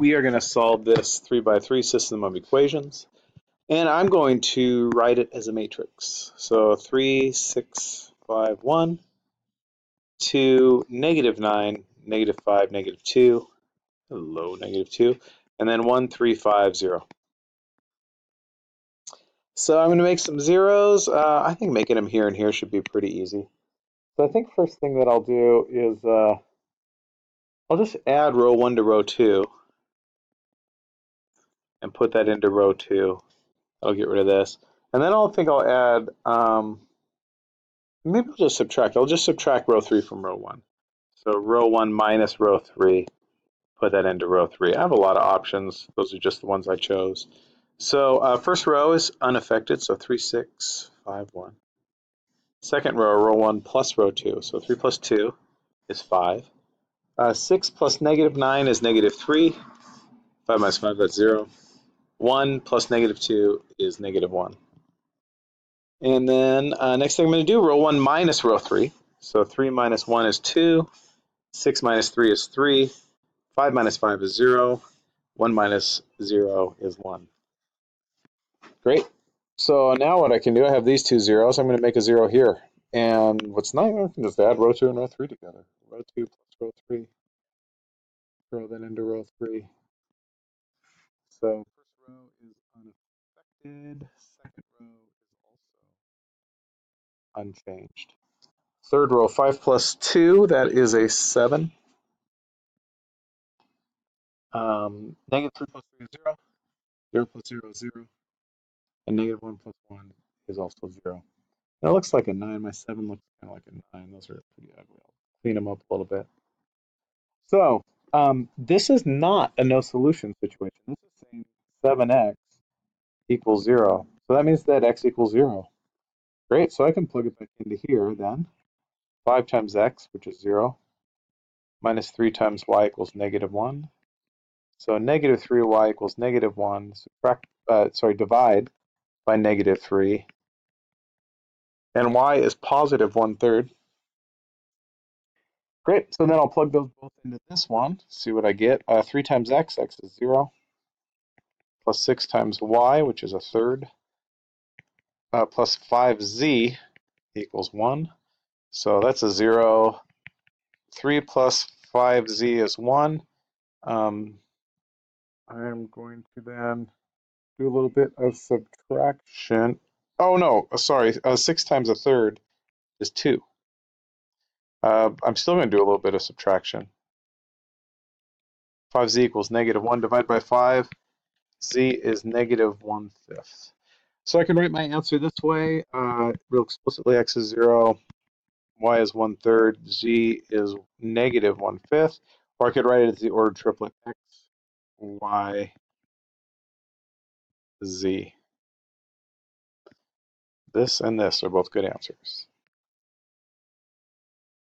we are going to solve this 3 by 3 system of equations. And I'm going to write it as a matrix. So 3, 6, 5, 1, 2, negative 9, negative 5, negative 2, hello, negative 2, and then 1, 3, 5, 0. So I'm going to make some zeros. Uh, I think making them here and here should be pretty easy. So I think first thing that I'll do is uh, I'll just add row 1 to row 2 and put that into row 2. I'll get rid of this. And then I'll think I'll add, um, maybe I'll just subtract. I'll just subtract row 3 from row 1. So row 1 minus row 3, put that into row 3. I have a lot of options. Those are just the ones I chose. So uh, first row is unaffected, so 3, 6, 5, 1. Second row, row 1 plus row 2, so 3 plus 2 is 5. Uh, 6 plus negative 9 is negative 3. 5 minus 5, that's 0. 1 plus negative 2 is negative 1. And then uh, next thing I'm going to do, row 1 minus row 3. So 3 minus 1 is 2. 6 minus 3 is 3. 5 minus 5 is 0. 1 minus 0 is 1. Great. So now what I can do, I have these two zeros. I'm going to make a 0 here. And what's nice, I can just add row 2 and row 3 together. Row 2 plus row 3. Throw that into row 3. So Second row is also unchanged. Third row, 5 plus 2, that is a 7. Um, negative 3 plus 3 is 0. 0 plus 0 is 0. And negative 1 plus 1 is also 0. That looks like a 9. My 7 looks kind of like a 9. Those are pretty ugly. I'll clean them up a little bit. So, um, this is not a no solution situation. This is saying 7x equals 0. So that means that x equals 0. Great, so I can plug it back into here then. 5 times x, which is 0, minus 3 times y equals negative 1. So negative 3y equals negative 1. Subtract, uh, sorry, divide by negative 3. And y is positive 1 third. Great, so then I'll plug those both into this one, see what I get. Uh, 3 times x, x is 0 plus 6 times y, which is a third, uh, plus 5z equals 1. So that's a 0. 3 plus 5z is 1. Um, I'm going to then do a little bit of subtraction. Oh, no, uh, sorry. Uh, 6 times a third is 2. Uh, I'm still going to do a little bit of subtraction. 5z equals negative 1 divided by 5 z is negative one fifth. So I can write my answer this way, uh, real explicitly, x is zero, y is one third, z is negative one fifth, or I could write it as the ordered triplet x, y, z. This and this are both good answers.